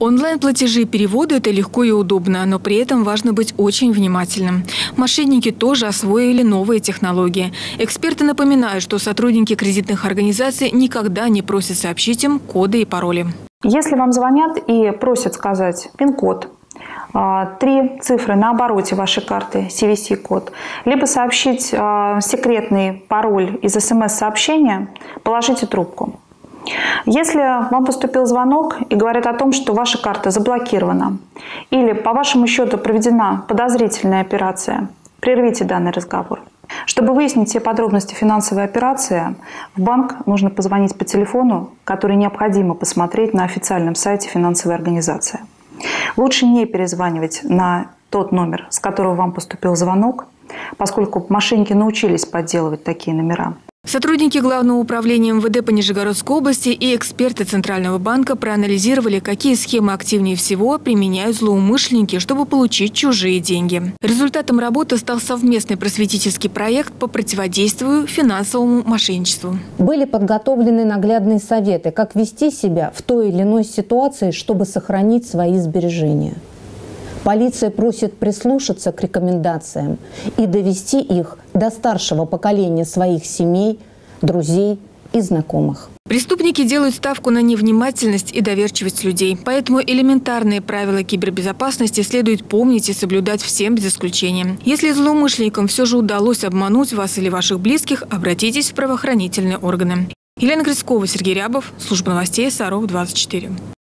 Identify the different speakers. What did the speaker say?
Speaker 1: Онлайн-платежи и переводы – это легко и удобно, но при этом важно быть очень внимательным. Мошенники тоже освоили новые технологии. Эксперты напоминают, что сотрудники кредитных организаций никогда не просят сообщить им коды и пароли.
Speaker 2: Если вам звонят и просят сказать пин-код, а, три цифры на обороте вашей карты, CVC-код, либо сообщить а, секретный пароль из смс-сообщения, положите трубку. Если вам поступил звонок и говорят о том, что ваша карта заблокирована или по вашему счету проведена подозрительная операция, прервите данный разговор. Чтобы выяснить все подробности финансовой операции, в банк нужно позвонить по телефону, который необходимо посмотреть на официальном сайте финансовой организации. Лучше не перезванивать на тот номер, с которого вам поступил звонок, поскольку мошенники научились подделывать такие номера.
Speaker 1: Сотрудники Главного управления МВД по Нижегородской области и эксперты Центрального банка проанализировали, какие схемы активнее всего применяют злоумышленники, чтобы получить чужие деньги. Результатом работы стал совместный просветительский проект по противодействию финансовому мошенничеству.
Speaker 3: Были подготовлены наглядные советы, как вести себя в той или иной ситуации, чтобы сохранить свои сбережения. Полиция просит прислушаться к рекомендациям и довести их до старшего поколения своих семей, друзей и знакомых.
Speaker 1: Преступники делают ставку на невнимательность и доверчивость людей. Поэтому элементарные правила кибербезопасности следует помнить и соблюдать всем без исключения. Если злоумышленникам все же удалось обмануть вас или ваших близких, обратитесь в правоохранительные органы. Елена Грицкова, Сергей Рябов, Служба новостей Саров 24.